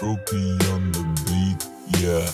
Trophy on the beat, yeah.